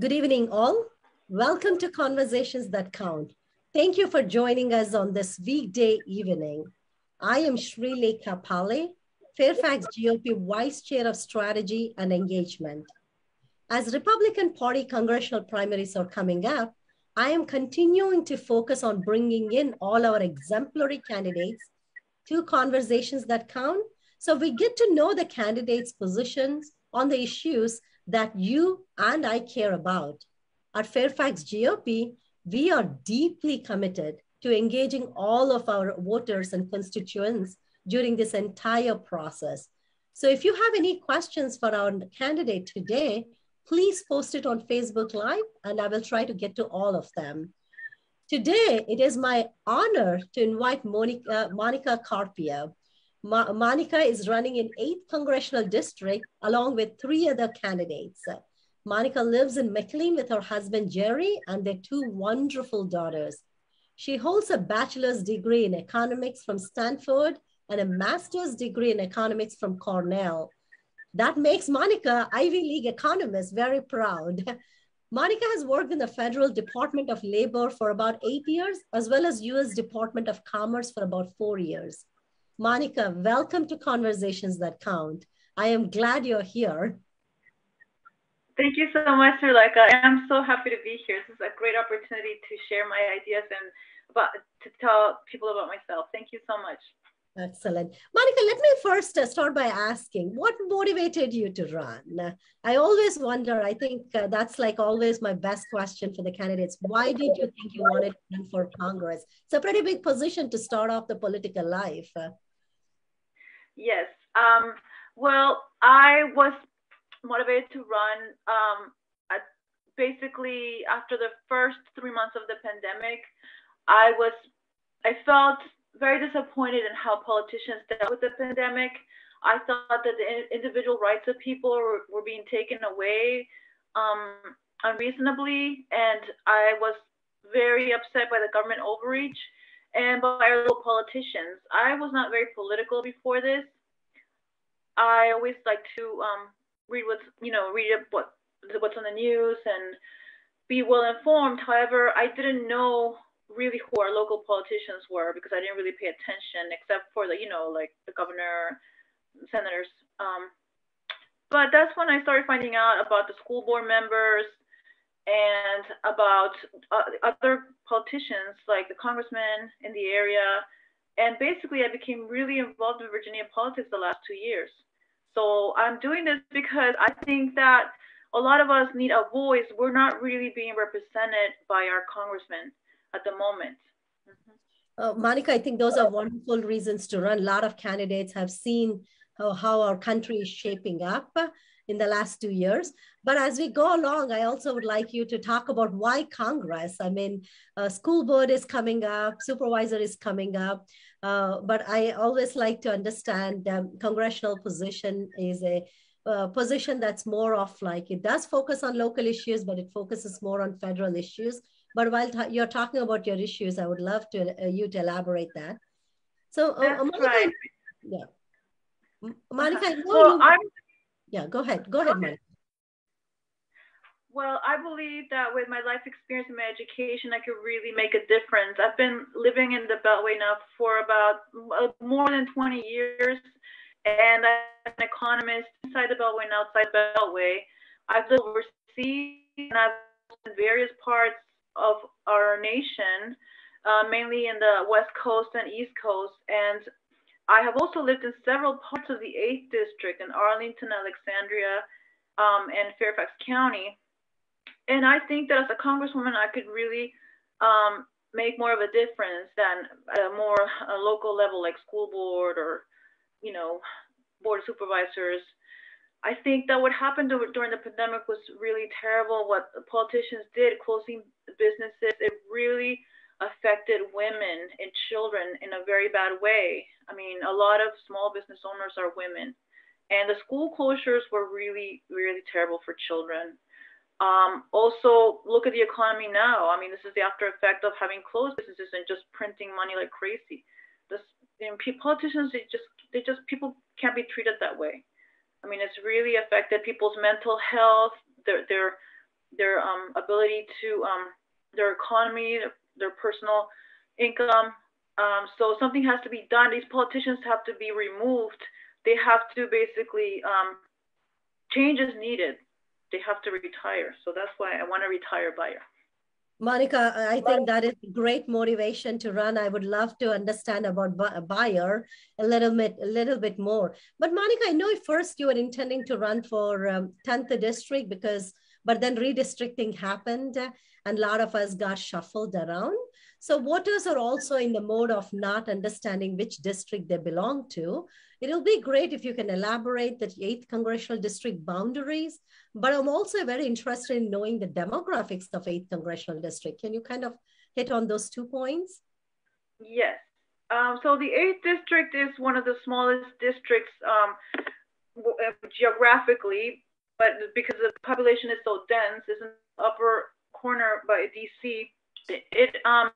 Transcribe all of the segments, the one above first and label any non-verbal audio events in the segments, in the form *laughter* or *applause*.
Good evening, all. Welcome to Conversations That Count. Thank you for joining us on this weekday evening. I am Shri Lekha Pale, Fairfax GOP Vice Chair of Strategy and Engagement. As Republican Party congressional primaries are coming up, I am continuing to focus on bringing in all our exemplary candidates to conversations that count so we get to know the candidates' positions on the issues that you and I care about. At Fairfax GOP, we are deeply committed to engaging all of our voters and constituents during this entire process. So if you have any questions for our candidate today, please post it on Facebook Live and I will try to get to all of them. Today, it is my honor to invite Monica, uh, Monica Carpio. Monica is running in 8th Congressional District along with three other candidates. Monica lives in McLean with her husband Jerry and their two wonderful daughters. She holds a bachelor's degree in economics from Stanford and a master's degree in economics from Cornell. That makes Monica, Ivy League economist, very proud. Monica has worked in the Federal Department of Labor for about eight years, as well as US Department of Commerce for about four years. Monica, welcome to Conversations That Count. I am glad you're here. Thank you so much, Rebecca. I am so happy to be here. This is a great opportunity to share my ideas and about to tell people about myself. Thank you so much. Excellent. Monica, let me first uh, start by asking what motivated you to run? I always wonder, I think uh, that's like always my best question for the candidates. Why did you think you wanted to run for Congress? It's a pretty big position to start off the political life. Yes. Um, well, I was motivated to run um, basically after the first three months of the pandemic. I was, I felt very disappointed in how politicians dealt with the pandemic. I thought that the individual rights of people were, were being taken away um, unreasonably, and I was very upset by the government overreach and by our local politicians. I was not very political before this. I always like to um, read what's you know read up what what's on the news and be well informed. However, I didn't know really who our local politicians were because I didn't really pay attention except for the, you know, like the governor, senators. Um, but that's when I started finding out about the school board members and about uh, other politicians like the congressmen in the area. And basically, I became really involved in Virginia politics the last two years. So I'm doing this because I think that a lot of us need a voice. We're not really being represented by our congressmen at the moment. Mm-hmm. Uh, Monica, I think those are wonderful reasons to run. A lot of candidates have seen how, how our country is shaping up in the last two years. But as we go along, I also would like you to talk about why Congress. I mean, uh, school board is coming up, supervisor is coming up. Uh, but I always like to understand um, congressional position is a uh, position that's more of like it does focus on local issues, but it focuses more on federal issues. But while you're talking about your issues, I would love to uh, you to elaborate that. So, uh, Monica, right. yeah, Monica, I'm, yeah, go ahead, go ahead, Monica. Well, I believe that with my life experience and my education, I could really make a difference. I've been living in the Beltway now for about uh, more than 20 years, and I'm an economist inside the Beltway and outside the Beltway. I've lived overseas and I've lived in various parts of our nation, uh, mainly in the West Coast and East Coast. And I have also lived in several parts of the 8th District in Arlington, Alexandria, um, and Fairfax County. And I think that as a congresswoman, I could really um, make more of a difference than a more a local level like school board or, you know, board of supervisors I think that what happened during the pandemic was really terrible. What politicians did, closing businesses, it really affected women and children in a very bad way. I mean, a lot of small business owners are women. And the school closures were really, really terrible for children. Um, also, look at the economy now. I mean, this is the after effect of having closed businesses and just printing money like crazy. This, you know, politicians, they just, they just, people can't be treated that way. I mean, it's really affected people's mental health, their their their um, ability to um, their economy, their, their personal income. Um, so something has to be done. These politicians have to be removed. They have to basically um, change is needed. They have to retire. So that's why I want to retire Beyer. Monica, I think that is great motivation to run. I would love to understand about Beyer a little bit, a little bit more. But Monica, I know first you were intending to run for um, 10th district because, but then redistricting happened and a lot of us got shuffled around. So voters are also in the mode of not understanding which district they belong to. It'll be great if you can elaborate the 8th congressional district boundaries, but I'm also very interested in knowing the demographics of 8th congressional district. Can you kind of hit on those two points? Yes. Um, so the 8th district is one of the smallest districts um, uh, geographically, but because the population is so dense, is in the upper corner by DC. It, it um,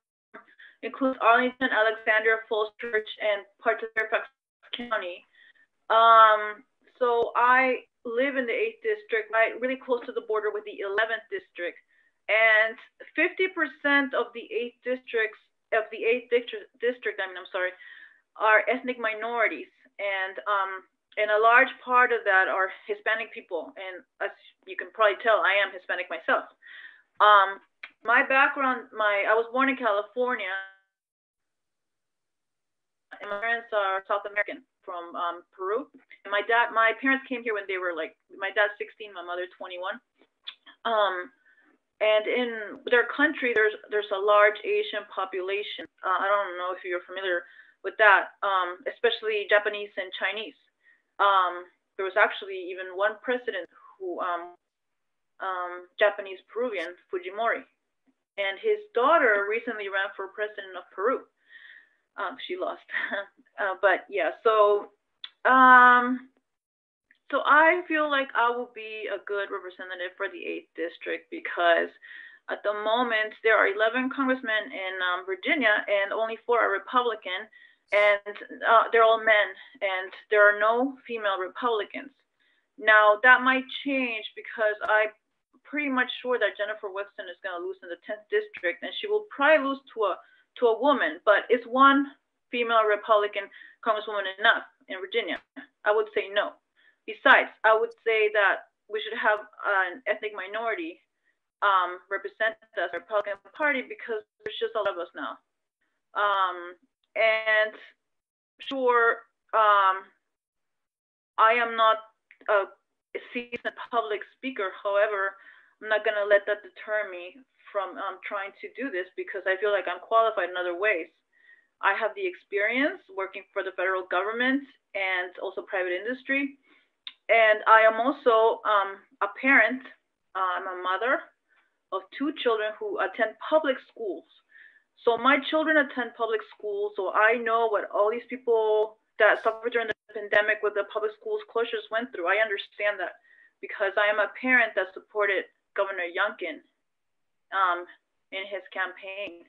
includes Arlington, Alexandria, Falls Church, and parts of Fairfax County. Um, so I live in the 8th district, right, really close to the border with the 11th district. And 50% of the 8th districts, of the 8th district, district, I mean, I'm sorry, are ethnic minorities. And, um, and a large part of that are Hispanic people. And as you can probably tell, I am Hispanic myself. Um, my background, my I was born in California and my parents are South American from um, Peru. And my dad, my parents came here when they were like, my dad's 16, my mother 21. Um, and in their country, there's there's a large Asian population. Uh, I don't know if you're familiar with that, um, especially Japanese and Chinese. Um, there was actually even one president who, um, um, Japanese Peruvian, Fujimori, and his daughter recently ran for president of Peru. Um, she lost. *laughs* uh, but yeah, so um, so I feel like I will be a good representative for the 8th district because at the moment there are 11 congressmen in um, Virginia and only four are Republican, and uh, they're all men, and there are no female Republicans. Now that might change because I'm pretty much sure that Jennifer Wexton is going to lose in the 10th district, and she will probably lose to a to a woman, but is one female Republican congresswoman enough in Virginia? I would say no. Besides, I would say that we should have an ethnic minority um, represent the Republican Party because there's just a lot of us now. Um, and sure, um, I am not a seasoned public speaker. However, I'm not going to let that deter me from um, trying to do this because I feel like I'm qualified in other ways. I have the experience working for the federal government and also private industry. And I am also um, a parent. I'm a mother of two children who attend public schools. So my children attend public schools, so I know what all these people that suffered during the pandemic with the public schools closures went through. I understand that because I am a parent that supported Governor Youngkin um, in his campaign.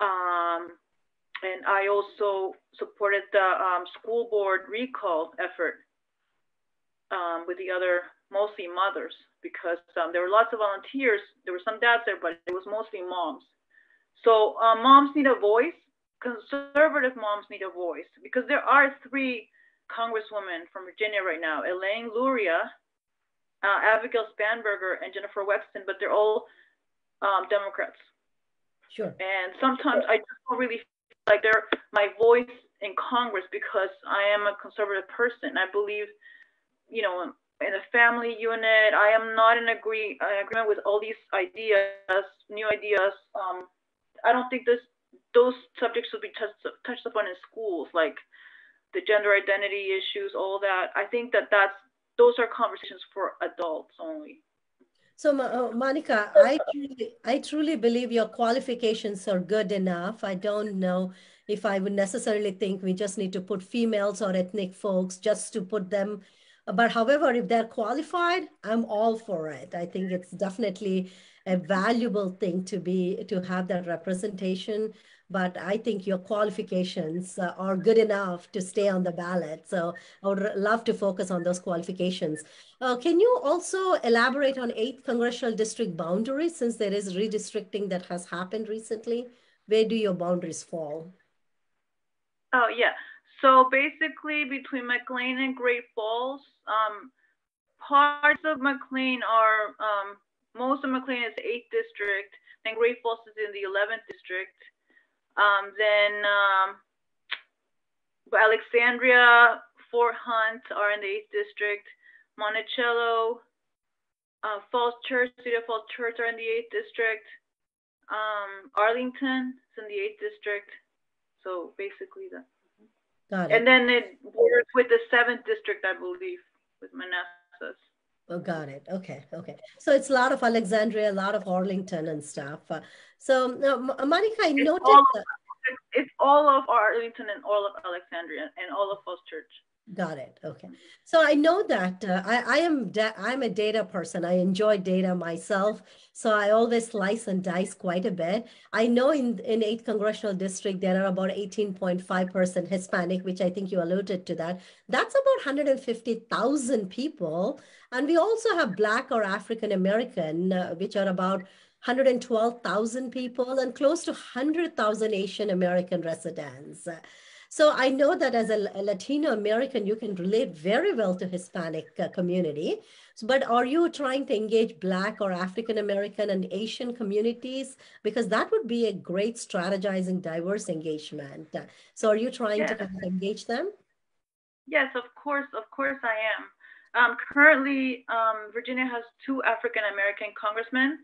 Um, and I also supported the um, school board recall effort um, with the other mostly mothers because um, there were lots of volunteers. There were some dads there, but it was mostly moms. So uh, moms need a voice. Conservative moms need a voice because there are three congresswomen from Virginia right now: Elaine Luria, uh, Abigail Spanberger, and Jennifer Wexton. But they're all um, Democrats. Sure. And sometimes I don't really feel like they're my voice in Congress because I am a conservative person. I believe, you know, in a family unit. I am not in agree uh, agreement with all these ideas, new ideas. Um, I don't think this those subjects should be touched touched upon in schools, like the gender identity issues, all that. I think that that's those are conversations for adults only. So, uh, Monica, I truly, I truly believe your qualifications are good enough. I don't know if I would necessarily think we just need to put females or ethnic folks just to put them. But however, if they're qualified, I'm all for it. I think it's definitely a valuable thing to be to have that representation. but I think your qualifications uh, are good enough to stay on the ballot. So I would love to focus on those qualifications. Uh, can you also elaborate on 8th congressional district boundaries since there is redistricting that has happened recently? Where do your boundaries fall? Oh, yeah. So basically, between McLean and Great Falls, um, parts of McLean are, um, most of McLean is 8th district, then Great Falls is in the 11th district. Um, then um, Alexandria, Fort Hunt are in the 8th district. Monticello, uh, Falls Church, City of Falls Church are in the 8th district. Um, Arlington is in the 8th district. So basically that. Got it. And then it borders with the 7th district, I believe, with Manassas. Oh, got it. Okay, okay. So it's a lot of Alexandria, a lot of Arlington and stuff. Uh, so, uh, Monica, I It's noticed. all, it's all of Arlington and all of Alexandria and all of Falls Church. Got it. Okay. So I know that uh, I, I am I'm a data person. I enjoy data myself. So I always slice and dice quite a bit. I know in in 8th congressional district there are about 18.5% Hispanic, which I think you alluded to that. That's about 150,000 people. And we also have Black or African American, uh, which are about 112,000 people and close to 100,000 Asian American residents. So I know that as a, Latino American, you can relate very well to Hispanic uh, community. So, but are you trying to engage Black or African American and Asian communities? Because that would be a great strategizing, diverse engagement. So are you trying to Yes. kind of engage them? Yes, of course, of course I am. Um, currently, um, Virginia has two African American congressmen,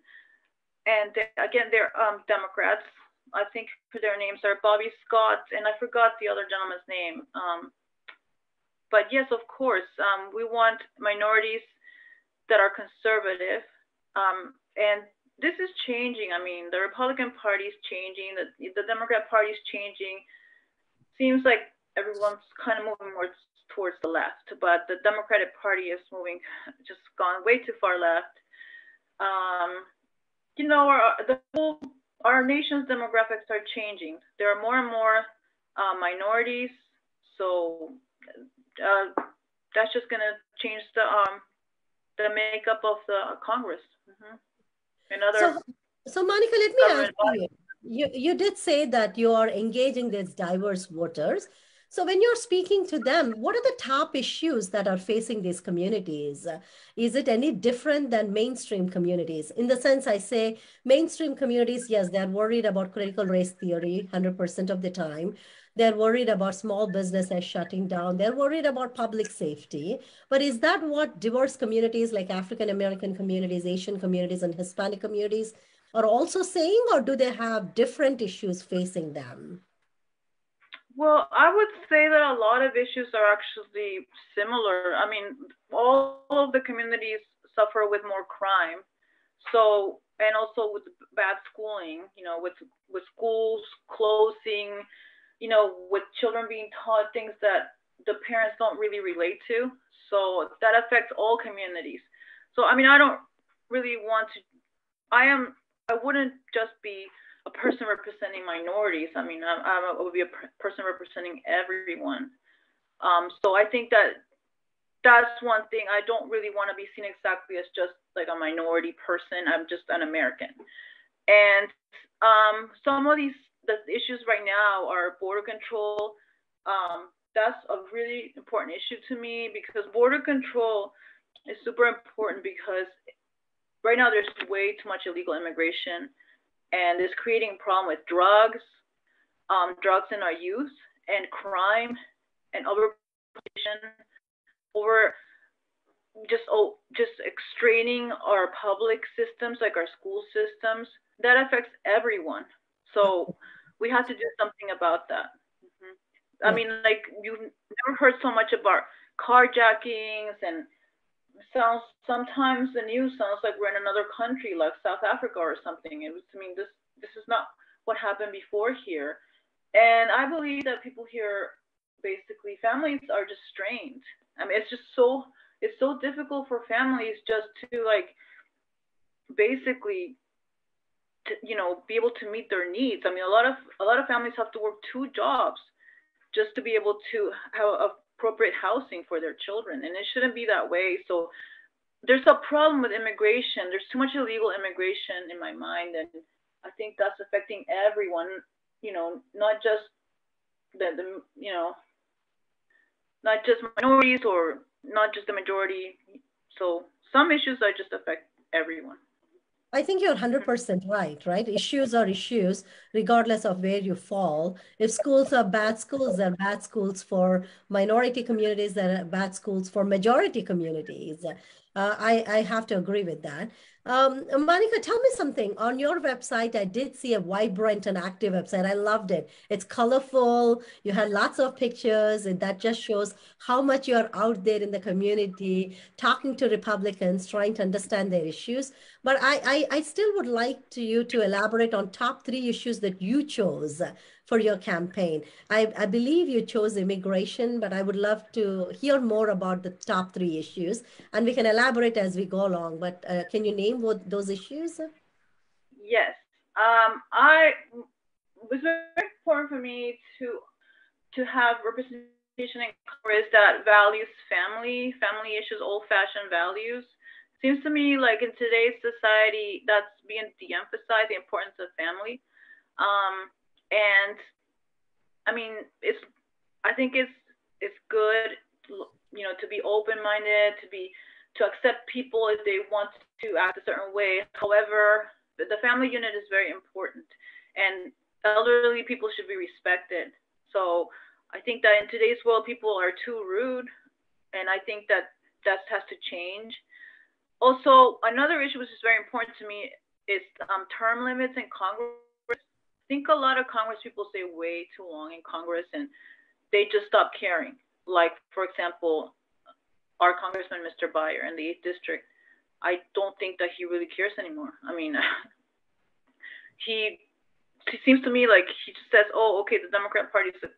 and they, again, they're um, Democrats. I think their names are Bobby Scott, and I forgot the other gentleman's name. Um, but yes, of course, um, we want minorities that are conservative, um, and this is changing. I mean, the Republican Party is changing, the, the Democrat Party is changing. Seems like everyone's kind of moving more towards the left, but the Democratic Party is moving just gone way too far left. Um, you know, our, the whole our nation's demographics are changing. There are more and more uh, minorities, so uh, that's just gonna change the um, the makeup of the Congress mm-hmm. and other. So, so Monica, let me ask you. You you did say that you are engaging these diverse voters. So when you're speaking to them, what are the top issues that are facing these communities? Is it any different than mainstream communities? In the sense I say mainstream communities, yes, they're worried about critical race theory 100% of the time. They're worried about small businesses shutting down. They're worried about public safety. But is that what diverse communities like African American communities, Asian communities, and Hispanic communities are also saying, or do they have different issues facing them? Well, I would say that a lot of issues are actually similar. I mean, all of the communities suffer with more crime. So, and also with bad schooling, you know, with with schools closing, you know, with children being taught things that the parents don't really relate to. So that affects all communities. So, I mean, I don't really want to I am I wouldn't just be a person representing minorities. I mean, a, I would be a person representing everyone. Um, so I think that that's one thing. I don't really want to be seen exactly as just like a minority person. I'm just an American. And um, some of these the issues right now are border control. Um, that's a really important issue to me because border control is super important because right now there's way too much illegal immigration and it's creating a problem with drugs, um, drugs in our youth, and crime, and overpopulation, over just oh, just extraining our public systems, like our school systems. That affects everyone. So we have to do something about that. Mm-hmm. I mean, like you've never heard so much about carjackings and sounds sometimes the news sounds like we're in another country like South Africa or something. It was I mean this this is not what happened before here. And I believe that people here basically families are just strained. I mean it's just so it's so difficult for families just to like basically to, you know, be able to meet their needs. I mean, a lot of a lot of families have to work two jobs just to be able to have appropriate housing for their children, and it shouldn't be that way. So there's a problem with immigration. There's too much illegal immigration in my mind, and I think that's affecting everyone. You know, not just the, the you know, not just minorities or not just the majority. So some issues that just affect everyone. I think you're mm-hmm. 100% right, right? Issues are issues, regardless of where you fall. If schools are bad schools, they're bad schools for minority communities, they're bad schools for majority communities. Uh, I, I have to agree with that. Um, Monica, tell me something. On your website, I did see a vibrant and active website. I loved it. It's colorful. You had lots of pictures, and that just shows how much you're out there in the community, talking to Republicans, trying to understand their issues. But I, I, I still would like to you to elaborate on top three issues that you chose for your campaign. I, I believe you chose immigration, but I would love to hear more about the top three issues, and we can elaborate as we go along. But uh, can you name what those issues? Yes, um, I was very important for me to to have representation in Congress that values family, family issues, old-fashioned values. Seems to me like in today's society, that's being de-emphasized, the importance of family. Um, and I mean, it's I think it's it's good, you know, to be open-minded, to be to accept people if they want to act a certain way. However, the family unit is very important, and elderly people should be respected. So I think that in today's world, people are too rude, and I think that that has to change. Also, another issue which is very important to me is um, term limits in Congress think a lot of Congress people stay way too long in Congress and they just stop caring. Like, for example, our Congressman, Mr. Beyer, in the 8th District, I don't think that he really cares anymore. I mean, *laughs* he, he seems to me like he just says, oh, okay, the Democrat Party is a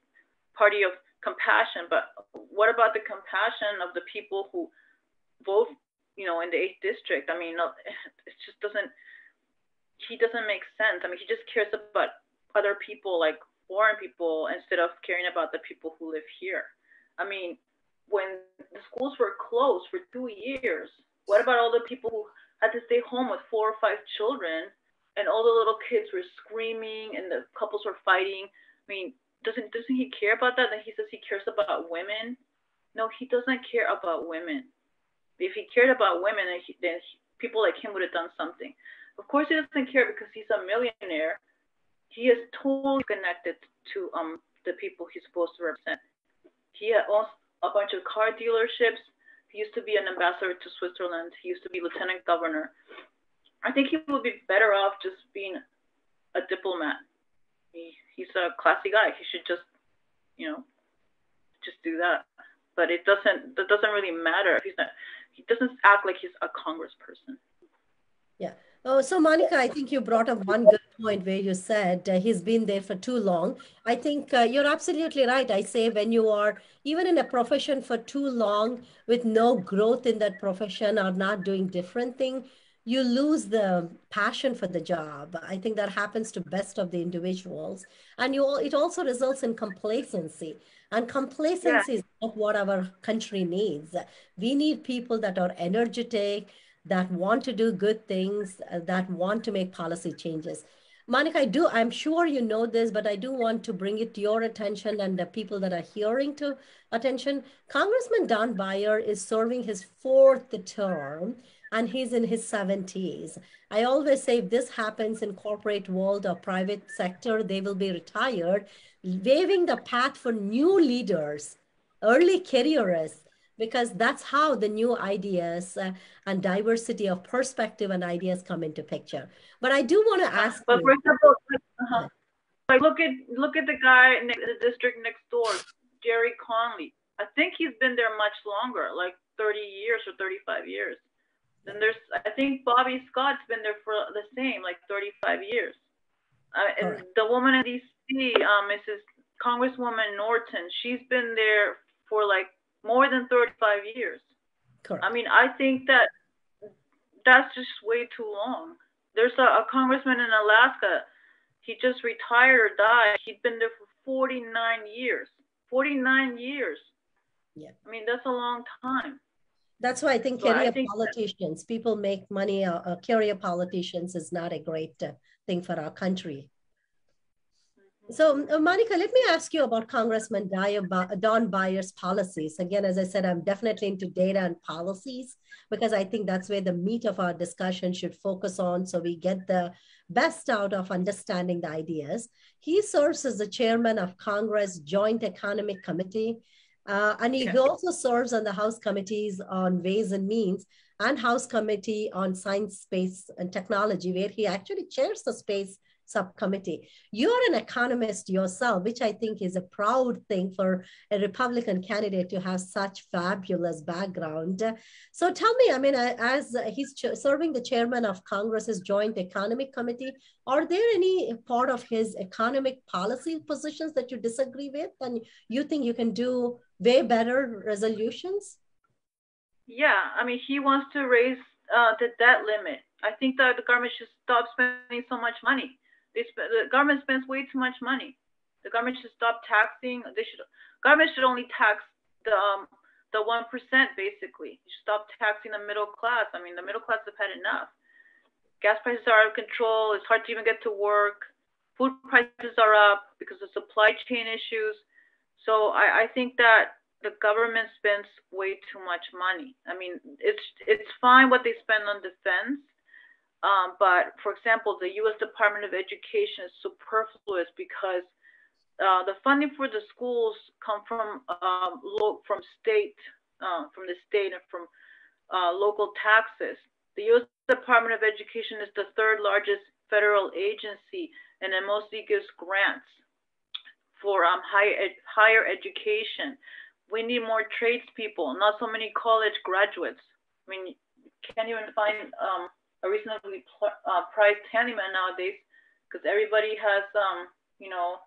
party of compassion, but what about the compassion of the people who vote, you know, in the 8th District? I mean, *sighs* it just doesn't he doesn't make sense. I mean, he just cares about other people, like foreign people, instead of caring about the people who live here. I mean, when the schools were closed for two years, what about all the people who had to stay home with four or five children, and all the little kids were screaming, and the couples were fighting? I mean, doesn't doesn't he care about that? Then he says he cares about women. No, he doesn't care about women. If he cared about women, then, he, then he, people like him would have done something. Of course, he doesn't care because he's a millionaire. He is totally connected to um the people he's supposed to represent. He owns a bunch of car dealerships. He used to be an ambassador to Switzerland. He used to be lieutenant governor. I think he would be better off just being a diplomat. He, he's a classy guy. He should just, you know, just do that. But it doesn't. That doesn't really matter. He's not. He doesn't act like he's a congressperson. Yeah. Oh, so Monica, I think you brought up one good point where you said uh, he's been there for too long. I think uh, you're absolutely right. I say when you are even in a profession for too long with no growth in that profession or not doing different thing, you lose the passion for the job. I think that happens to best of the individuals, and you it also results in complacency. And complacency yeah. is not what our country needs. We need people that are energetic that want to do good things, uh, that want to make policy changes. Monica, I do, I'm sure you know this, but I do want to bring it to your attention and the people that are hearing to attention. Congressman Don Beyer is serving his fourth term and he's in his 70s. I always say if this happens in corporate world or private sector, they will be retired, waving the path for new leaders, early careerists because that's how the new ideas uh, and diversity of perspective and ideas come into picture. But I do want to ask. But for example, uh-huh. like look at look at the guy in the district next door, Gerry Connolly. I think he's been there much longer, like 30 years or 35 years. Then there's, I think Bobby Scott's been there for the same, like 35 years. Uh, and right. the woman in DC, um, Mrs. Congresswoman Norton, she's been there for like more than 35 years. Correct. I mean, I think that that's just way too long. There's a, a congressman in Alaska. He just retired or died. He'd been there for 49 years. 49 years. Yeah. I mean, that's a long time. That's why I think so career I think politicians, people make money, uh, uh, career politicians is not a great uh, thing for our country. So, uh, Monica, let me ask you about Congressman Don Beyer's policies. Again, as I said, I'm definitely into data and policies because I think that's where the meat of our discussion should focus on so we get the best out of understanding the ideas. He serves as the chairman of Congress Joint Economic Committee, uh, and he also serves on the House committees on Ways and Means and House Committee on Science, Space, and Technology, where he actually chairs the space subcommittee. You're an economist yourself, which I think is a proud thing for a Republican candidate to have such fabulous background. So tell me, I mean, as he's serving the chairman of Congress's Joint Economic Committee, are there any part of his economic policy positions that you disagree with and you think you can do way better resolutions? Yeah, I mean, he wants to raise uh, the debt limit. I think that the government should stop spending so much money. They the government spends way too much money. The government should stop taxing. They should government should only tax the um, the one percent basically. You should stop taxing the middle class. I mean, the middle class have had enough. Gas prices are out of control. It's hard to even get to work. Food prices are up because of supply chain issues. So I, I think that the government spends way too much money. I mean, it's it's fine what they spend on defense, um, but for example, the U.S. Department of Education is superfluous because uh, the funding for the schools come from um, from state, uh, from the state and from uh, local taxes. The U.S. Department of Education is the third largest federal agency, and it mostly gives grants for um, high ed- higher education. We need more tradespeople, not so many college graduates. I mean, can't even find um, a reasonably uh, priced handyman nowadays because everybody has, um, you know,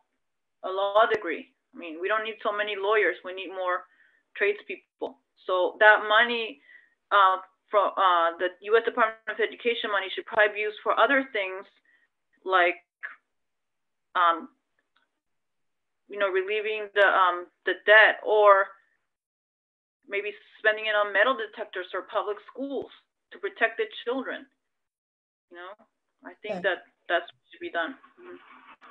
a law degree. I mean, we don't need so many lawyers. We need more tradespeople. So that money uh, from uh, the U.S. Department of Education money should probably be used for other things like, um, you know, relieving the um, the debt or maybe spending it on metal detectors for public schools to protect the children. You know, I think yeah. that that's what should be done. Mm-hmm.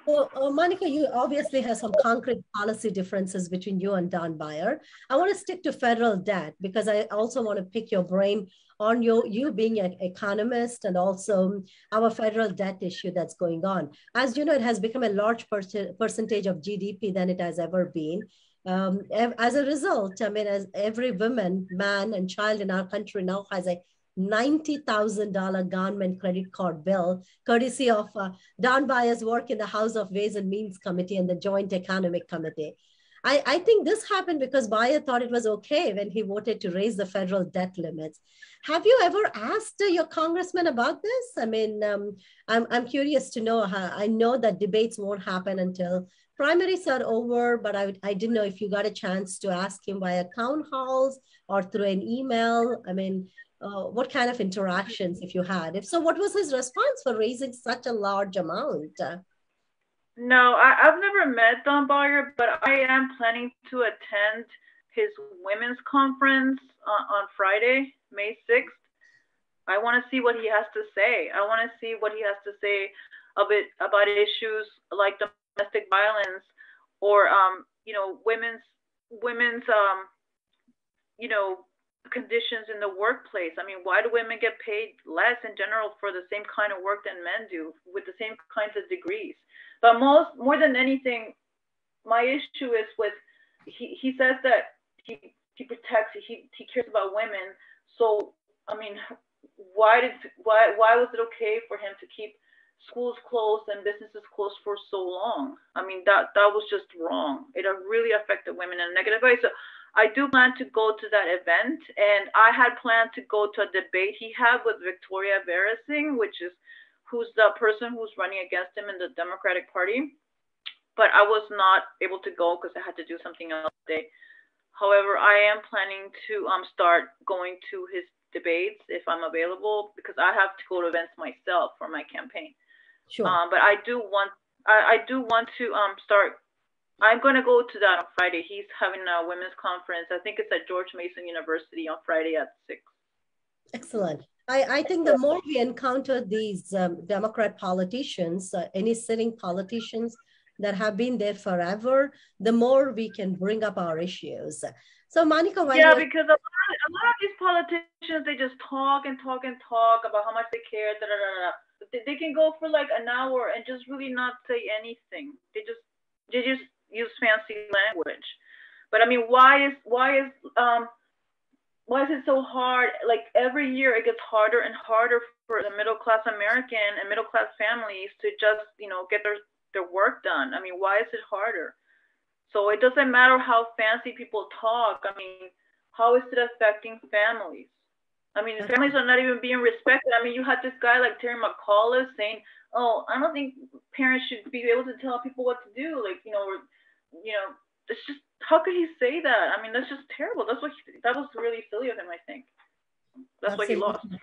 Well, uh, Monica, you obviously have some concrete policy differences between you and Don Beyer. I want to stick to federal debt because I also want to pick your brain on your you being an economist and also our federal debt issue that's going on. As you know, it has become a large per- percentage of GDP than it has ever been. Um, as a result, I mean, as every woman, man, and child in our country now has a $90,000 government credit card bill, courtesy of uh, Don Beyer's work in the House of Ways and Means Committee and the Joint Economic Committee. I, I think this happened because Beyer thought it was okay when he voted to raise the federal debt limits. Have you ever asked uh, your congressman about this? I mean, um, I'm, I'm curious to know how, I know that debates won't happen until primaries are over, but I, I didn't know if you got a chance to ask him via town halls or through an email. I mean, uh, what kind of interactions if you had? If so what was his response for raising such a large amount? No I, have never met don Beyer, but i am planning to attend his women's conference uh, on friday may 6th i want to see what he has to say. I want to see what he has to say a bit about issues like domestic violence or um, you know women's women's um, you know conditions in the workplace. I mean, why do women get paid less in general for the same kind of work than men do with the same kinds of degrees? But most, more than anything, my issue is with he, he says that he he protects he he cares about women. So I mean, why did why why was it okay for him to keep schools closed and businesses closed for so long? I mean, that that was just wrong. It really affected women in a negative way. So I do plan to go to that event, and I had planned to go to a debate he had with Victoria Virasingh, which is who's the person who's running against him in the Democratic Party. But I was not able to go because I had to do something else today. However, I am planning to um, start going to his debates if I'm available because I have to go to events myself for my campaign. Sure. Um, but I do want I, I do want to um, start. I'm going to go to that on Friday. He's having a women's conference. I think it's at George Mason University on Friday at six. Excellent. I, I think the more we encounter these um, Democrat politicians, uh, any sitting politicians that have been there forever, the more we can bring up our issues. So, Monica, why yeah, because a lot, a lot of these politicians they just talk and talk and talk about how much they care. Da, da, da, they, they can go for like an hour and just really not say anything. They just they just use fancy language. But I mean, why is why is um why is it so hard? Like every year it gets harder and harder for the middle class American and middle class families to just, you know, get their, their work done. I mean, why is it harder? So it doesn't matter how fancy people talk. I mean, how is it affecting families? I mean, families are not even being respected. I mean, you had this guy like Terry McAuliffe saying, "Oh, I don't think parents should be able to tell people what to do." Like, you know, you know, it's just how could he say that? I mean, that's just terrible. That's what he, that was really silly of him. I think that's Absolutely. why he lost.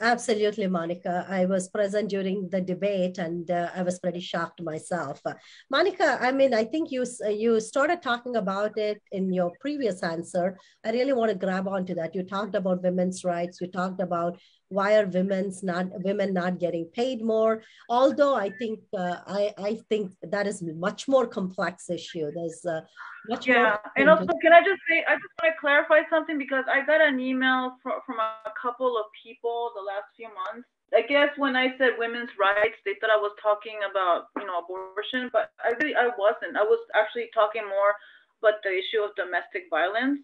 Absolutely, Monica. I was present during the debate, and uh, I was pretty shocked myself. Uh, Monica, I mean, I think you you started talking about it in your previous answer. I really want to grab onto that. You talked about women's rights. You talked about why are women's not women not getting paid more although i think uh, i i think that is much more complex issue there's uh, much yeah and also can i just say i just want to clarify something because i got an email from, from a couple of people the last few months I guess when I said women's rights, they thought I was talking about, you know, abortion, but I really I wasn't. I was actually talking more about the issue of domestic violence.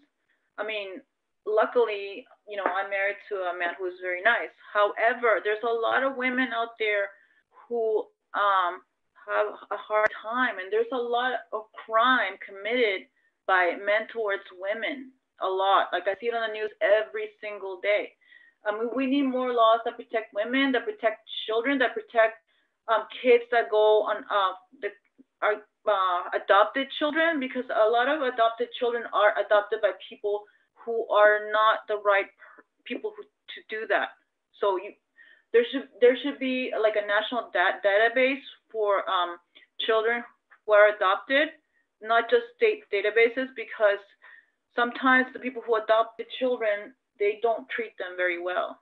I mean, luckily, you know, I'm married to a man who's very nice. However, there's a lot of women out there who um, have a hard time, and there's a lot of crime committed by men towards women. A lot. Like I see it on the news every single day. I mean, we need more laws that protect women, that protect children, that protect um, kids that go on uh, the are uh, adopted children, because a lot of adopted children are adopted by people who are not the right people who, to do that. So you, there should there should be like a national da- database for um, children who are adopted, not just state databases, because sometimes the people who adopt the children they don't treat them very well.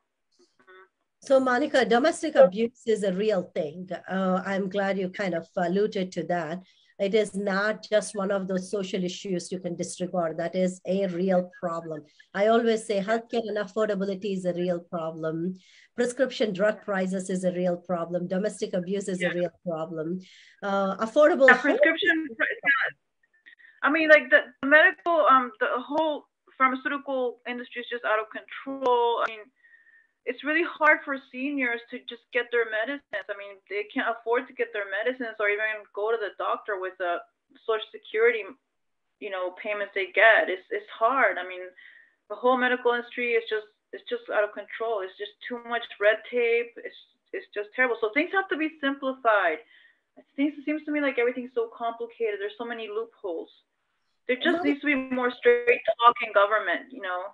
So, Monica, domestic abuse is a real thing. Uh, I'm glad you kind of alluded to that. It is not just one of those social issues you can disregard. That is a real problem. I always say healthcare and affordability is a real problem. Prescription drug prices is a real problem. Domestic abuse is yeah. a real problem. Uh, affordable yeah, prescription. I mean, like the, the medical, um, the whole pharmaceutical industry is just out of control. I mean, it's really hard for seniors to just get their medicines. I mean, they can't afford to get their medicines or even go to the doctor with the social security, you know, payments they get. It's it's hard. I mean, the whole medical industry is just it's just out of control. It's just too much red tape. It's it's just terrible. So things have to be simplified. It seems, it seems to me like everything's so complicated. There's so many loopholes. There just needs to be more straight talk in government, you know.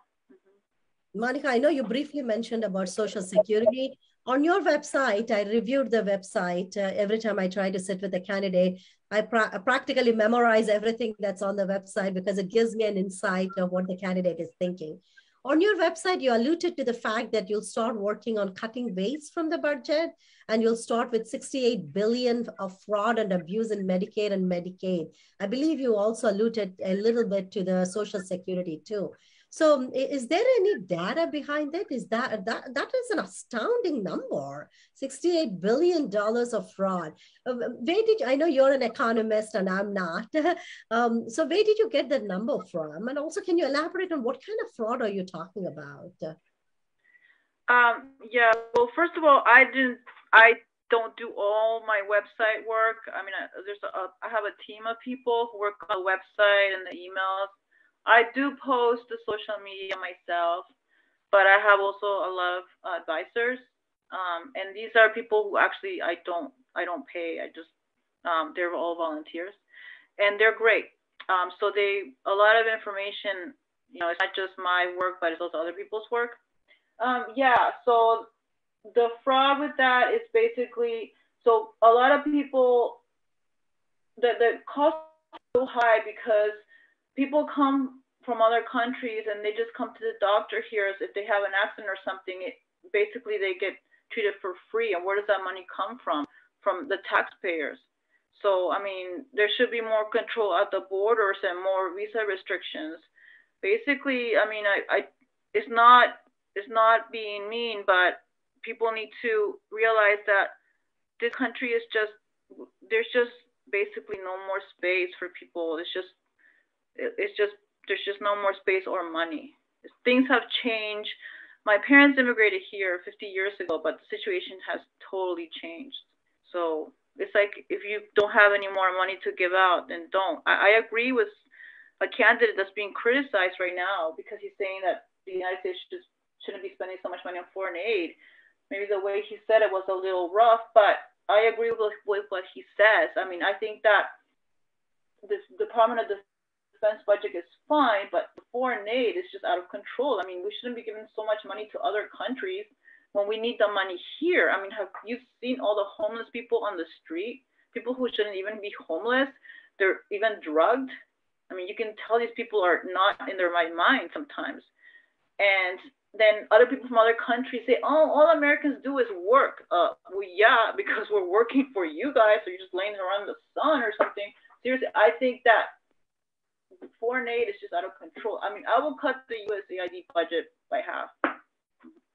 Monica, I know you briefly mentioned about Social Security. On your website, I reviewed the website. Uh, every time I try to sit with a candidate, I pra practically memorize everything that's on the website because it gives me an insight of what the candidate is thinking. On your website, you alluded to the fact that you'll start working on cutting waste from the budget, and you'll start with 68 billion of fraud and abuse in Medicare and Medicaid. I believe you also alluded a little bit to the Social Security too. So is there any data behind it? Is that that that is an astounding number, $68 billion of fraud. Uh, where did you, I know you're an economist and I'm not. *laughs* um, so where did you get that number from? And also can you elaborate on what kind of fraud are you talking about? Um, yeah, well, first of all, I didn't, I don't do all my website work. I mean, there's a, I have a team of people who work on the website and the emails I do post the social media myself, but I have also a lot of advisors, um, and these are people who actually I don't I don't pay. I just um, they're all volunteers, and they're great. Um, so they a lot of information you know, it's not just my work, but it's also other people's work. Um, yeah, so the fraud with that is basically so a lot of people the the cost is so high because people come from other countries and they just come to the doctor here if they have an accident or something. It, basically, they get treated for free. And where does that money come from? From the taxpayers. So I mean, there should be more control at the borders and more visa restrictions. Basically, I mean, I, I it's not it's not being mean, but people need to realize that this country is just there's just basically no more space for people. It's just it's just there's just no more space or money. Things have changed. My parents immigrated here 50 years ago, but the situation has totally changed. So it's like if you don't have any more money to give out, then don't. I, I agree with a candidate that's being criticized right now because he's saying that the United States should, shouldn't be spending so much money on foreign aid. Maybe the way he said it was a little rough, but I agree with, with what he says. I mean, I think that this Department of Defense budget is fine, but foreign aid is just out of control. I mean, we shouldn't be giving so much money to other countries when we need the money here. I mean, have you seen all the homeless people on the street? People who shouldn't even be homeless. They're even drugged. I mean, you can tell these people are not in their right mind sometimes. And then other people from other countries say, "Oh, all Americans do is work." Uh, well, yeah, *laughs* because we're working for you guys, so you're just laying around in the sun or something. Seriously, I think that foreign aid is just out of control. I mean, I will cut the USAID budget by half.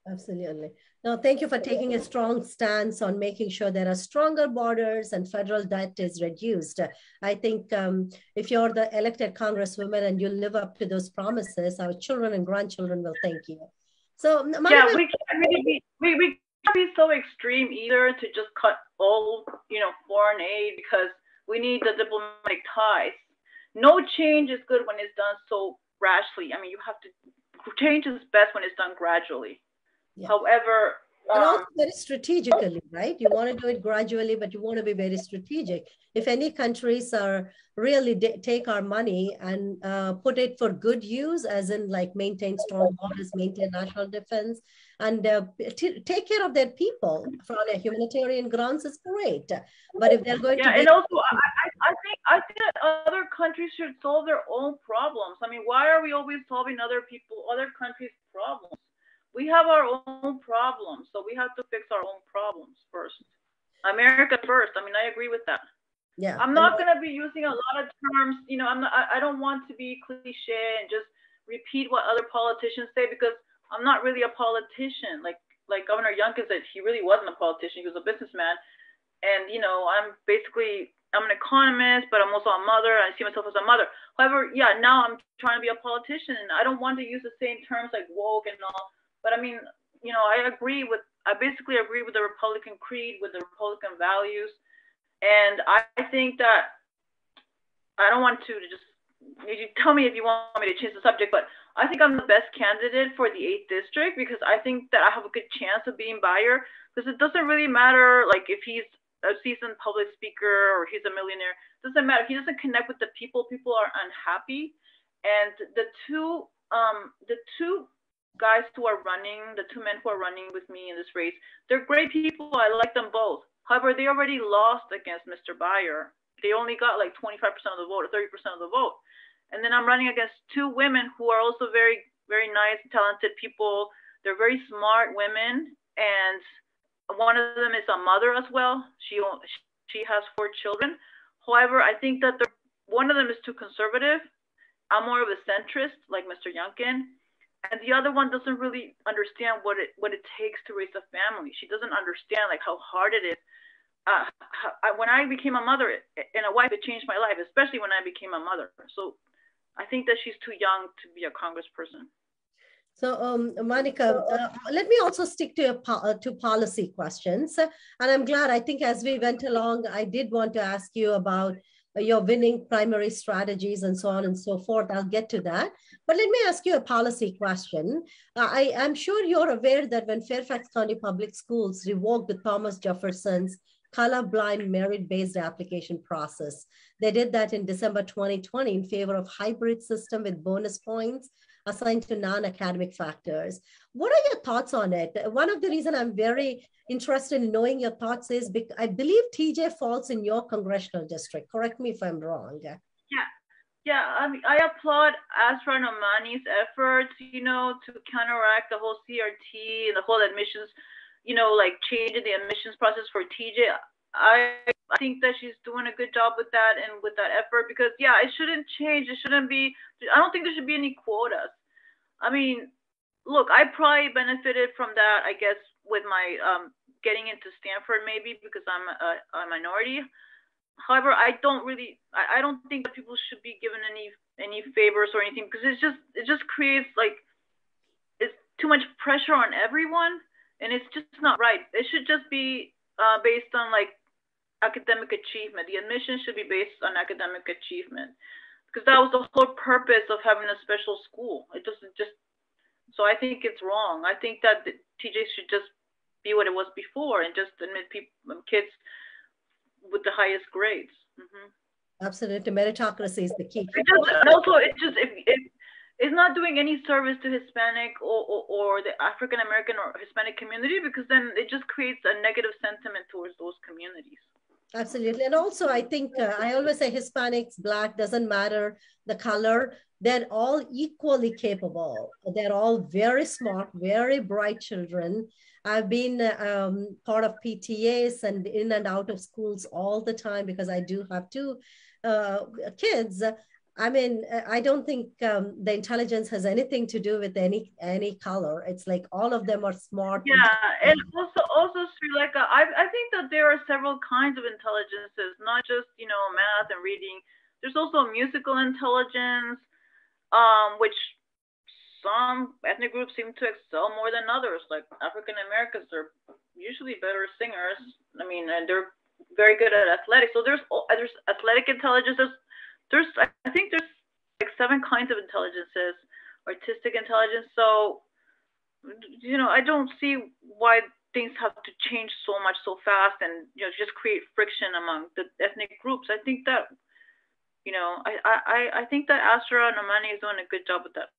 Absolutely. No, thank you for taking a strong stance on making sure there are stronger borders and federal debt is reduced. I think um, if you're the elected congresswoman and you live up to those promises, our children and grandchildren will thank you. So, yeah, we can't really be, we, we can't be so extreme either to just cut all, you know, foreign aid because we need the diplomatic ties. No change is good when it's done so rashly. I mean, you have to change is best when it's done gradually. Yeah. However, um, also very strategically, right? You want to do it gradually, but you want to be very strategic. If any countries are really take our money and uh, put it for good use, as in like maintain strong borders, maintain national defense, and uh, take care of their people from a humanitarian grounds is great. But if they're going to yeah, to and also I, I think I think that other countries should solve their own problems. I mean, why are we always solving other people, other countries' problems? we have our own problems, so we have to fix our own problems first. America first. I mean, I agree with that. Yeah. I'm not going to be using a lot of terms. You know, I'm not, I, I don't want to be cliche and just repeat what other politicians say because I'm not really a politician. Like like Governor Youngkin said, he really wasn't a politician. He was a businessman. And you know, I'm basically I'm an economist, but I'm also a mother. I see myself as a mother. However, yeah, now I'm trying to be a politician, and I don't want to use the same terms like woke and all but I mean, you know, I agree with, I basically agree with the Republican creed, with the Republican values. And I think that I don't want to just, you tell me if you want me to change the subject, but I think I'm the best candidate for the 8th district because I think that I have a good chance of being Beyer because it doesn't really matter like if he's a seasoned public speaker or he's a millionaire. It doesn't matter. He doesn't connect with the people. People are unhappy. And the two um, the two guys who are running, the two men who are running with me in this race, they're great people. I like them both. However, they already lost against Mr. Beyer They only got like 25% of the vote or 30% of the vote. And then I'm running against two women who are also very, very nice, talented people. They're very smart women. And one of them is a mother as well. She, she has four children. However, I think that the one of them is too conservative. I'm more of a centrist, like Mr. Youngkin and the other one doesn't really understand what it what it takes to raise a family. She doesn't understand like how hard it is. Uh, I, when I became a mother and a wife, it changed my life, especially when I became a mother. So I think that she's too young to be a congressperson. So, um, Monica, uh, let me also stick to uh, to policy questions. And I'm glad. I think as we went along, I did want to ask you about your winning primary strategies and so on and so forth. I'll get to that. But let me ask you a policy question. Uh, I am sure you're aware that when Fairfax County Public Schools revoked the Thomas Jefferson's colorblind merit-based application process, they did that in December 2020 in favor of hybrid system with bonus points assigned to non-academic factors. What are your thoughts on it? One of the reason I'm very interested in knowing your thoughts is because I believe TJ falls in your congressional district. Correct me if I'm wrong. Yeah, yeah. I, mean, I applaud Asra Nomani's efforts, you know, to counteract the whole CRT and the whole admissions, you know, like changing the admissions process for TJ. I, I think that she's doing a good job with that and with that effort because yeah, it shouldn't change. It shouldn't be. I don't think there should be any quotas. I mean, look, I probably benefited from that. I guess with my um, getting into Stanford maybe because I'm a, a minority. However, I don't really. I, I don't think that people should be given any any favors or anything because it's just it just creates like it's too much pressure on everyone and it's just not right. It should just be uh, based on like academic achievement. The admission should be based on academic achievement because that was the whole purpose of having a special school. It doesn't just, so I think it's wrong. I think that the TJ should just be what it was before and just admit people, um, kids with the highest grades. Mm-hmm. Absolutely, meritocracy is the key. It just, and also, it just if, if it's not doing any service to Hispanic or, or, or the African American or Hispanic community because then it just creates a negative sentiment towards those communities. Absolutely. And also, I think uh, I always say Hispanics, Black, doesn't matter the color. They're all equally capable. They're all very smart, very bright children. I've been um, part of PTAs and in and out of schools all the time because I do have two uh, kids. I mean, I don't think um, the intelligence has anything to do with any any color. It's like all of them are smart. Yeah, and also also Srilekha, I I think that there are several kinds of intelligences, not just you know math and reading. There's also musical intelligence, um, which some ethnic groups seem to excel more than others. Like African Americans are usually better singers. I mean, and they're very good at athletics. So there's there's athletic intelligence. There's there's I think there's like seven kinds of intelligences, artistic intelligence. So you know, I don't see why things have to change so much so fast and you know just create friction among the ethnic groups. I think that you know, I I I think that Asra Nomani is doing a good job with that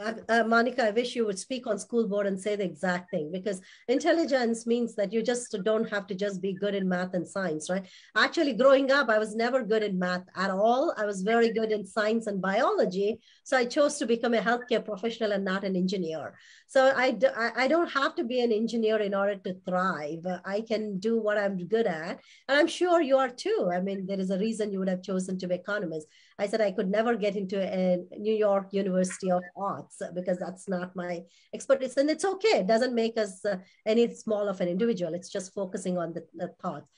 uh, Monica, I wish you would speak on school board and say the exact thing because intelligence means that you just don't have to just be good in math and science, right? Actually, growing up, I was never good in math at all. I was very good in science and biology. So I chose to become a healthcare professional and not an engineer. So I, I don't have to be an engineer in order to thrive. I can do what I'm good at. And I'm sure you are too. I mean, there is a reason you would have chosen to be economist. I said I could never get into a New York University of Arts because that's not my expertise. And it's okay. It doesn't make us uh, any small of an individual. It's just focusing on the, the thoughts.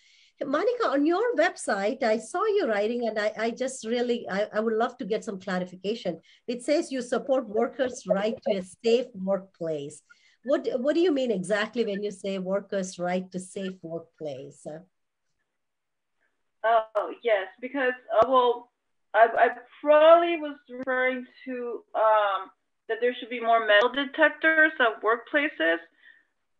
Monica, on your website, I saw you writing, and I, I just really, I, I would love to get some clarification. It says you support workers' right to a safe workplace. What, what do you mean exactly when you say workers' right to safe workplace? Oh, yes, because, uh, well, I, I probably was referring to um, that there should be more metal detectors at workplaces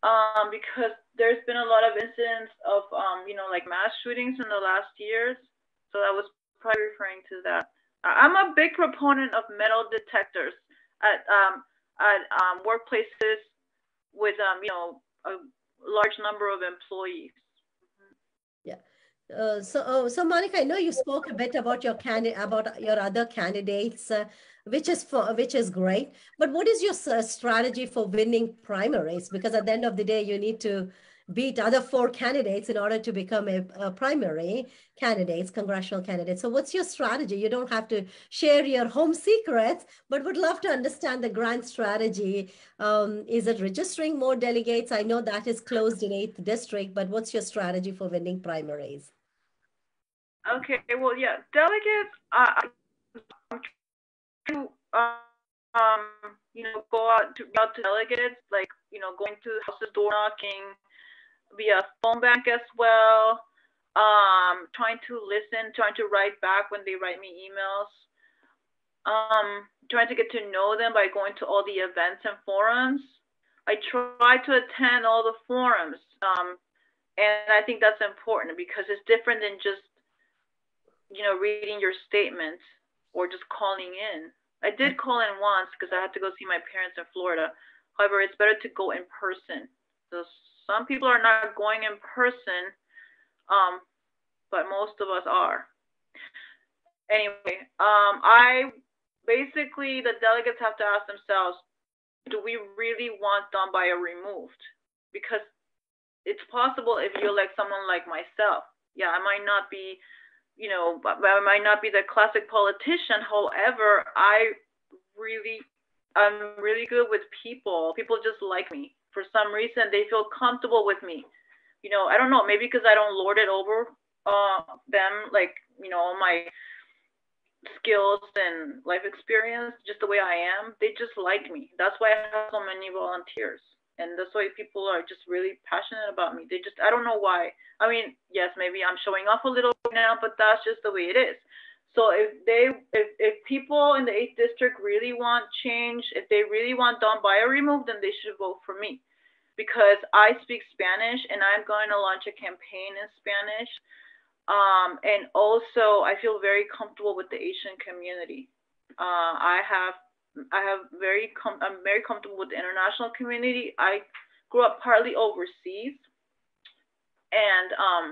um, because there's been a lot of incidents of, um, you know, like mass shootings in the last years. So I was probably referring to that. I'm a big proponent of metal detectors at, um, at um, workplaces with, um, you know, a large number of employees. Uh, so, uh, so Monica, I know you spoke a bit about your candidate, about your other candidates, uh, which is for which is great. But what is your uh, strategy for winning primaries? Because at the end of the day, you need to beat other four candidates in order to become a, a primary candidates, congressional candidates. So, what's your strategy? You don't have to share your home secrets, but would love to understand the grand strategy. Um, is it registering more delegates? I know that is closed in eighth district, but what's your strategy for winning primaries? Okay, well, yeah, delegates. Uh, I'm to um, you know, go out to out to delegates, like you know, going to houses, door knocking, via phone bank as well. Um, trying to listen, trying to write back when they write me emails. Um, trying to get to know them by going to all the events and forums. I try to attend all the forums, um, and I think that's important because it's different than just you know, reading your statements or just calling in. I did call in once because I had to go see my parents in Florida. However, it's better to go in person. So some people are not going in person, um, but most of us are. Anyway, um, I basically the delegates have to ask themselves, do we really want Don Beyer removed? Because it's possible if you elect someone like myself. Yeah, I might not be, you know, I might not be the classic politician. However, I really, I'm really good with people. People just like me. For some reason, they feel comfortable with me. You know, I don't know, maybe because I don't lord it over uh, them, like, you know, all my skills and life experience, just the way I am. They just like me. That's why I have so many volunteers and that's why people are just really passionate about me. They just I don't know why. I mean, yes, maybe I'm showing off a little now, but that's just the way it is. So if they if, if people in the eighth district really want change, if they really want Don Beyer removed, then they should vote for me. Because I speak Spanish and I'm going to launch a campaign in Spanish. Um, and also I feel very comfortable with the Asian community. Uh, I have I have very com- I'm very comfortable with the international community. I grew up partly overseas, and um,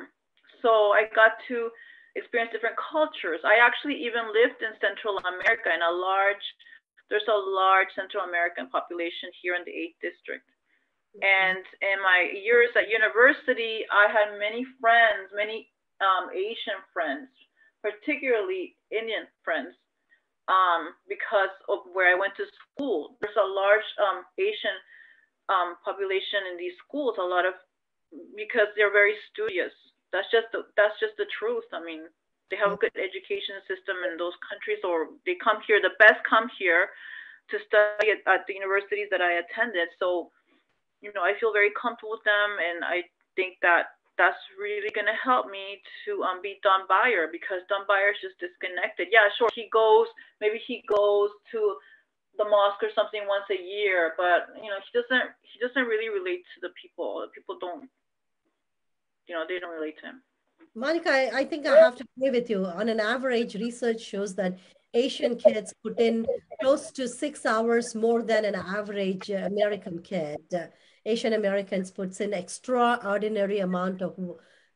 so I got to experience different cultures. I actually even lived in Central America in a large. There's a large Central American population here in the Eighth District. And in my years at university, I had many friends, many um, Asian friends, particularly Indian friends um, because of where I went to school. There's a large um, Asian um, population in these schools. A lot of because they're very studious. That's just the, that's just the truth. I mean, they have a good education system in those countries, or they come here. The best come here to study at, at the universities that I attended. So, you know, I feel very comfortable with them, and I think that that's really going to help me to um, beat Don Beyer because Don Beyer is just disconnected. Yeah, sure, he goes, maybe he goes to the mosque or something once a year, but you know, he doesn't he doesn't really relate to the people. The people don't, you know, they don't relate to him. Monica, I, I think I have to agree with you. On an average, research shows that Asian kids put in close to six hours more than an average American kid. Asian Americans puts an extraordinary amount of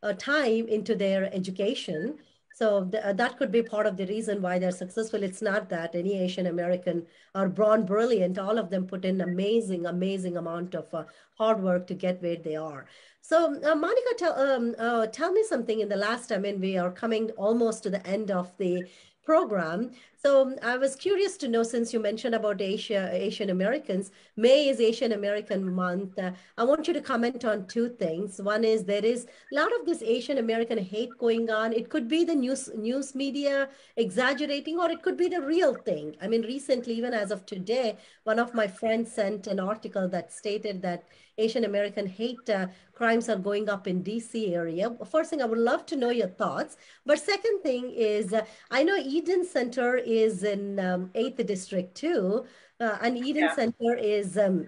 uh, time into their education. So th uh, that could be part of the reason why they're successful. It's not that any Asian American are born brilliant. All of them put in amazing, amazing amount of uh, hard work to get where they are. So uh, Monica, tell, um, uh, tell me something in the last, I mean, we are coming almost to the end of the program. So I was curious to know, since you mentioned about Asia, Asian Americans, May is Asian American month. Uh, I want you to comment on two things. One is there is a lot of this Asian American hate going on. It could be the news, news media exaggerating, or it could be the real thing. I mean, recently, even as of today, one of my friends sent an article that stated that Asian American hate uh, crimes are going up in DC area. First thing, I would love to know your thoughts. But second thing is, uh, I know Eden Center is in um, 8th District too, uh, and Eden yeah. Center is um,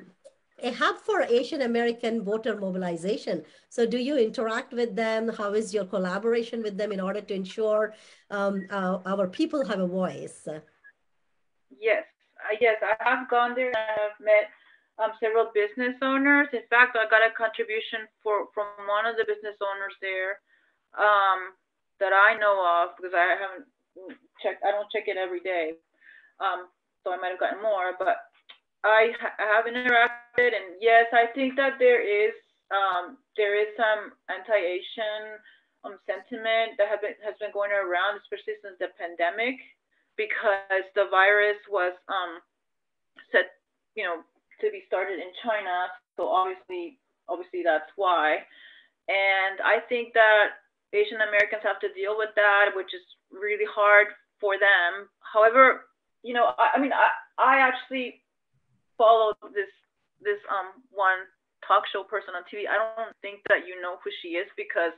a hub for Asian American voter mobilization. So do you interact with them? How is your collaboration with them in order to ensure um, our, our people have a voice? Yes, uh, yes, I have gone there and I've met um, several business owners. In fact, I got a contribution for from one of the business owners there um, that I know of because I haven't checked. I don't check it every day, um, so I might have gotten more. But I, ha I have interacted, and yes, I think that there is um, there is some anti-Asian um, sentiment that have been, has been going around, especially since the pandemic, because the virus was um, set, you know, to be started in China. So obviously, obviously that's why. And I think that Asian Americans have to deal with that, which is really hard for them. However, you know, I, I mean, I, I actually follow this this um one talk show person on TV. I don't think that you know who she is because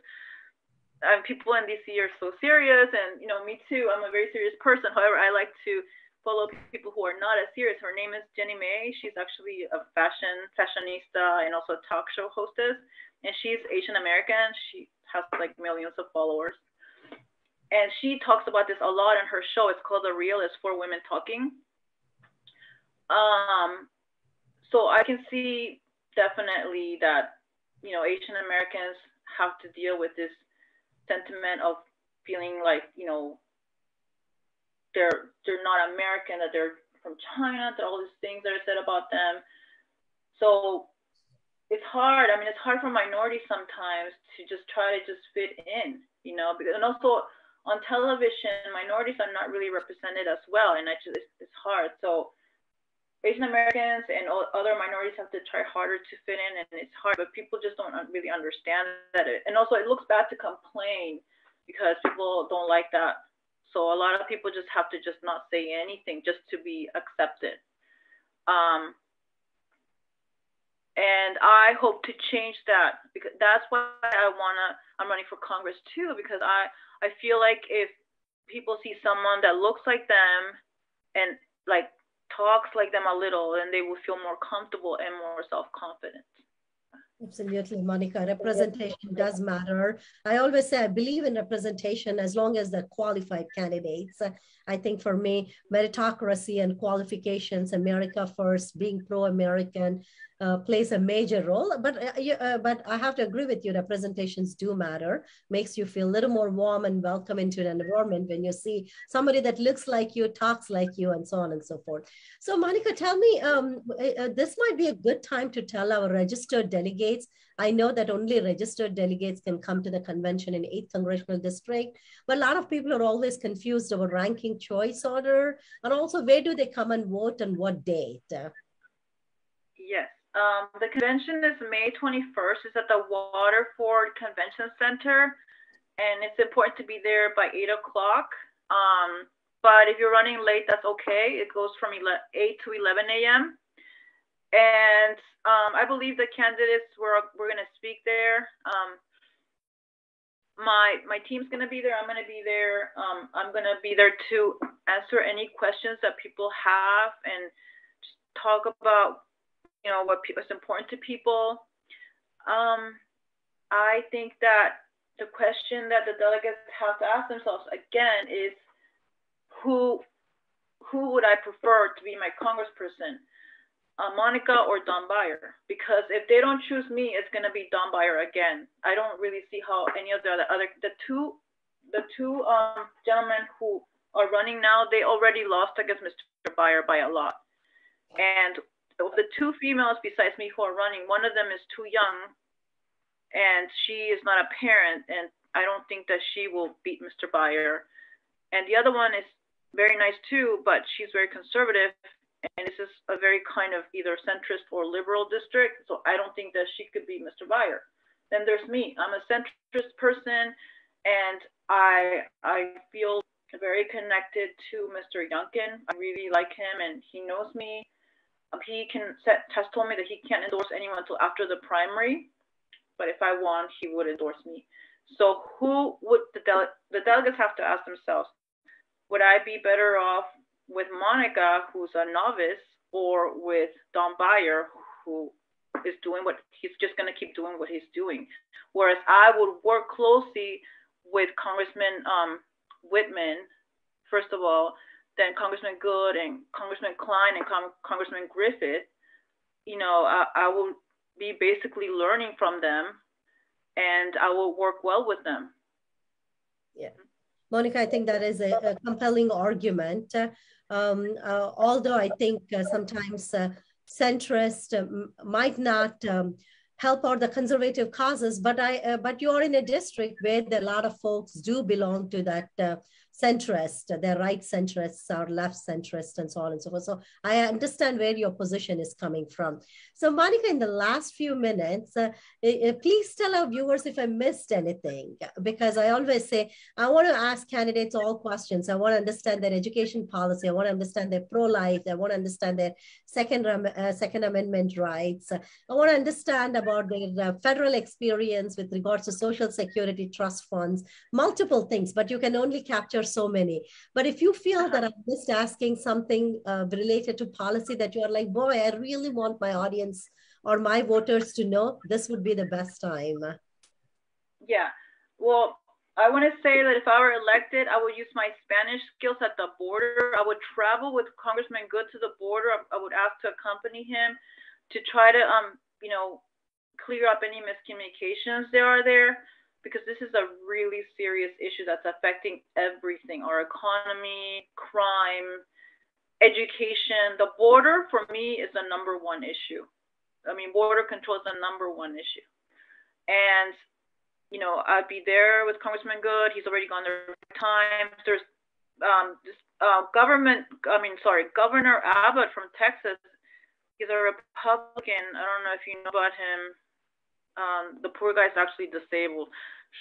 um, people in DC are so serious, and you know, me too. I'm a very serious person. However, I like to follow people who are not as serious. Her name is Jeannie Mai. She's actually a fashion fashionista and also a talk show hostess. And she's Asian American. She has like millions of followers. And she talks about this a lot in her show. It's called The Real is for Women Talking. Um, so I can see definitely that you know Asian Americans have to deal with this sentiment of feeling like you know they're they're not American, that they're from China, that all these things that are said about them. So it's hard. I mean, it's hard for minorities sometimes to just try to just fit in, you know, because and also on television, minorities are not really represented as well, and it's, it's hard. So Asian Americans and other minorities have to try harder to fit in, and it's hard. But people just don't really understand that. It, and also, it looks bad to complain because people don't like that. So a lot of people just have to just not say anything just to be accepted. Um, and I hope to change that because that's why I wanna. I'm running for Congress too because I I feel like if people see someone that looks like them and like talks like them a little, then they will feel more comfortable and more self confident. Absolutely, Monica. Representation does matter. I always say I believe in representation as long as they're qualified candidates. I think for me, meritocracy and qualifications, America first, being pro American, uh, plays a major role. But uh, uh, but I have to agree with you. Representations do matter. Makes you feel a little more warm and welcome into an environment when you see somebody that looks like you, talks like you, and so on and so forth. So, Monica, tell me, um, uh, this might be a good time to tell our registered delegates. I know that only registered delegates can come to the convention in 8th Congressional District, but a lot of people are always confused about ranking choice order and also where do they come and vote and what date? Um, the convention is May 21st. It's at the Waterford Convention Center, and it's important to be there by 8 o'clock. Um, but if you're running late, that's okay. It goes from 8 to 11 a.m. And um, I believe the candidates were we're going to speak there. Um, my my team's going to be there. I'm going to be there. Um, I'm going to be there to answer any questions that people have and talk about you know what what's important to people. Um, I think that the question that the delegates have to ask themselves again is who who would I prefer to be my congressperson, uh, Monica or Don Beyer? Because if they don't choose me, it's going to be Don Beyer again. I don't really see how any of the other the two the two um, gentlemen who are running now they already lost against Mr. Beyer by a lot, and the two females besides me who are running, one of them is too young and she is not a parent and I don't think that she will beat Mr. Beyer. And the other one is very nice too, but she's very conservative and this is a very kind of either centrist or liberal district. So I don't think that she could beat Mr. Beyer. Then there's me. I'm a centrist person and I I feel very connected to Mr. Youngkin. I really like him and he knows me he can set, has told me that he can't endorse anyone until after the primary, but if I won, he would endorse me. So who would the, dele the delegates have to ask themselves, would I be better off with Monica, who's a novice, or with Don Beyer, who is doing what he's just going to keep doing what he's doing. Whereas I would work closely with Congressman um, Wittman, first of all, then Congressman Good and Congressman Cline and Con- Congressman Griffith, you know, I, I will be basically learning from them and I will work well with them. Yeah. Monica, I think that is a, a compelling argument. Um, uh, although I think uh, sometimes uh, centrist um, might not um, help out the conservative causes, but I uh, but you're in a district where a lot of folks do belong to that uh, centrist, they're right centrists or left centrist and so on and so forth. So I understand where your position is coming from. So Monica, in the last few minutes, uh, uh, please tell our viewers if I missed anything, because I always say, I want to ask candidates all questions. I want to understand their education policy. I want to understand their pro-life. I want to understand their second, uh, second amendment rights. I want to understand about their uh, federal experience with regards to social security trust funds, multiple things, but you can only capture so many. But if you feel that I'm just asking something uh, related to policy that you are like, boy, I really want my audience or my voters to know, this would be the best time. Yeah. Well, I want to say that if I were elected, I would use my Spanish skills at the border. I would travel with Congressman Good to the border. I would ask to accompany him to try to, um, you know, clear up any miscommunications there are there, because this is a really serious issue that's affecting everything: our economy, crime, education. The border, for me, is the number one issue. I mean, border control is the number one issue, and you know, I'd be there with Congressman Good. He's already gone there times. There's um, this uh, government, I mean, sorry, Governor Abbott from Texas. He's a Republican. I don't know if you know about him. Um, the poor guy's actually disabled.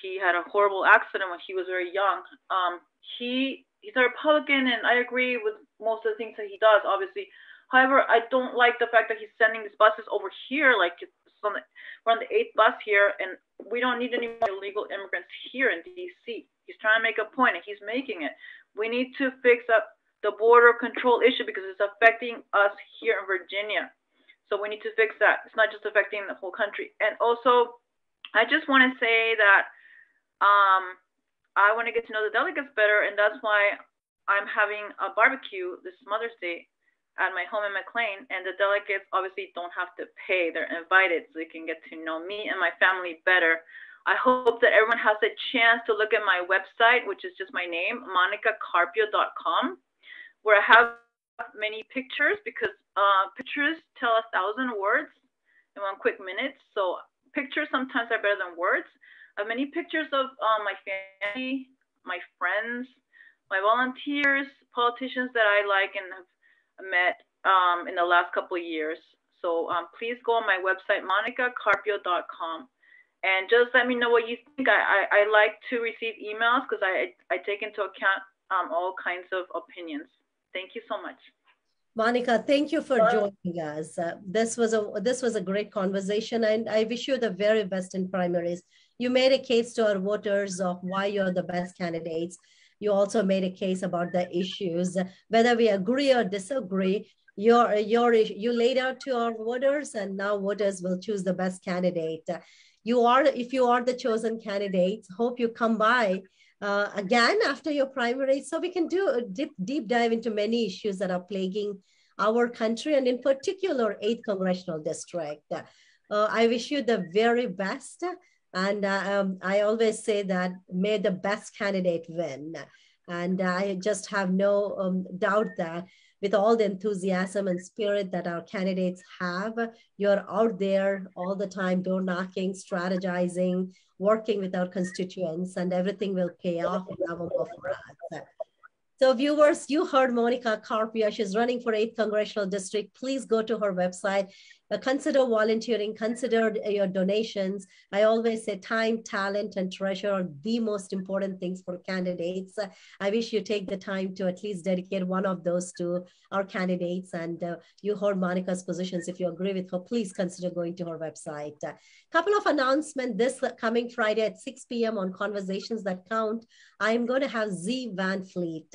He had a horrible accident when he was very young. Um, he he's a Republican, and I agree with most of the things that he does, obviously. However, I don't like the fact that he's sending these buses over here, like on the, we're on the eighth bus here, and we don't need any illegal immigrants here in DC. He's trying to make a point, and he's making it. We need to fix up the border control issue because it's affecting us here in Virginia. So we need to fix that. It's not just affecting the whole country. And also, I just want to say that um, I want to get to know the delegates better, and that's why I'm having a barbecue this Mother's Day at my home in McLean, and the delegates obviously don't have to pay. They're invited so they can get to know me and my family better. I hope that everyone has a chance to look at my website, which is just my name, monicacarpio.com, where I have many pictures because uh, pictures tell a thousand words in one quick minute. So pictures sometimes are better than words. I have many pictures of uh, my family, my friends, my volunteers, politicians that I like and have met um, in the last couple of years. So um, please go on my website, monicacarpio.com, and just let me know what you think. I, I, I like to receive emails because I, I take into account um, all kinds of opinions. Thank you so much. Monica, thank you for joining us. Uh, this was a this was a great conversation, and I wish you the very best in primaries. You made a case to our voters of why you're the best candidates you also made a case about the issues, whether we agree or disagree. Your, your, you laid out to our voters, and now voters will choose the best candidate. You are, if you are the chosen candidate, hope you come by uh, again after your primary. So we can do a deep, deep dive into many issues that are plaguing our country and in particular 8th congressional district. Uh, i wish you the very best. And uh, um, I always say that may the best candidate win. And I just have no um, doubt that with all the enthusiasm and spirit that our candidates have, you're out there all the time, door knocking, strategizing, working with our constituents, and everything will pay off in for us. So viewers, you heard Monica Carpio. She's running for 8th Congressional District. Please go to her website. Uh, consider volunteering, consider your donations. I always say time, talent, and treasure are the most important things for candidates. Uh, I wish you take the time to at least dedicate one of those to our candidates. And uh, you heard Monica's positions. If you agree with her, please consider going to her website. A couple of announcements this coming Friday at 6 p.m. on Conversations That Count. I'm going to have Xi Van Fleet.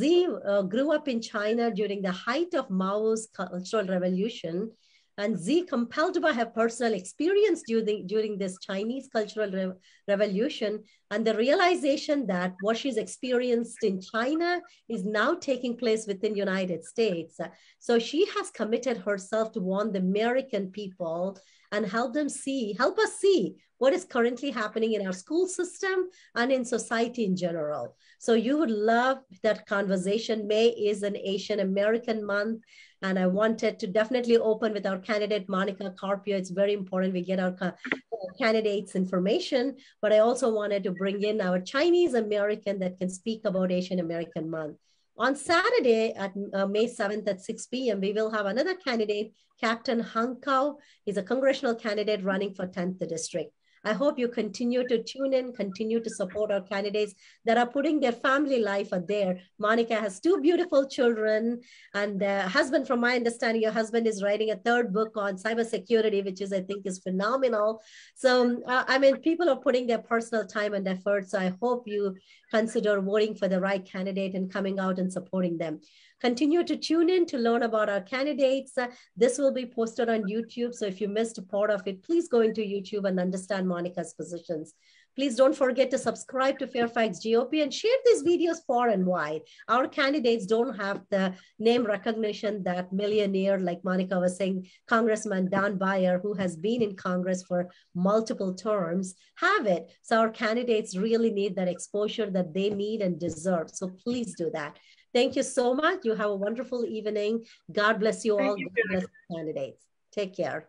Xi uh, grew up in China during the height of Mao's Cultural Revolution and Xi, compelled by her personal experience during, during this Chinese Cultural Re Revolution and the realization that what she's experienced in China is now taking place within United States. So she has committed herself to warn the American people and help them see, help us see what is currently happening in our school system and in society in general. So you would love that conversation. May is an Asian American month. And I wanted to definitely open with our candidate, Monica Carpio. It's very important we get our candidates information, but I also wanted to bring in our Chinese American that can speak about Asian American month. On Saturday at uh, May 7th at 6 p.m., we will have another candidate, Captain Hung Cao. He's a congressional candidate running for 10th district. I hope you continue to tune in, continue to support our candidates that are putting their family life out there. Monica has two beautiful children and husband, from my understanding, your husband is writing a third book on cybersecurity, which is, I think, is phenomenal. So, uh, I mean, people are putting their personal time and effort. So I hope you consider voting for the right candidate and coming out and supporting them. Continue to tune in to learn about our candidates. This will be posted on YouTube. So if you missed a part of it, please go into YouTube and understand Monica's positions. Please don't forget to subscribe to Fairfax GOP and share these videos far and wide. Our candidates don't have the name recognition that millionaire, like Monica was saying, Congressman Don Beyer, who has been in Congress for multiple terms, have it. So our candidates really need that exposure that they need and deserve. So please do that. Thank you so much. You have a wonderful evening. God bless you Thank all. You God bless candidates. Take care.